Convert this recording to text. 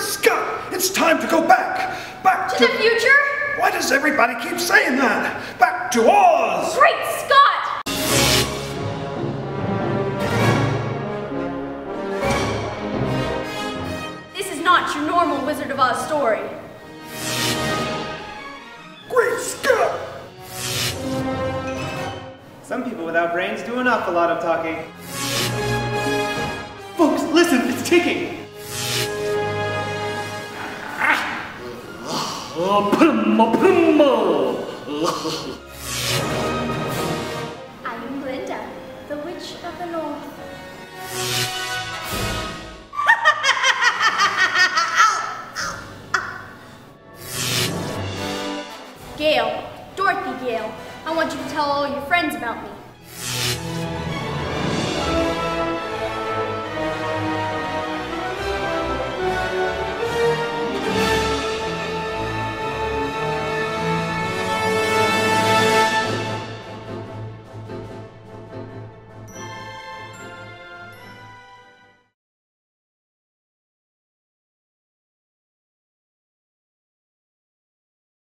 Scott! It's time to go back! Back To the future? Why does everybody keep saying that? Back to Oz! Great Scott! This is not your normal Wizard of Oz story. Great Scott! Some people without brains do an awful lot of talking. I am Glinda, the Witch of the North. Gale, Dorothy Gale, I want you to tell all your friends about me.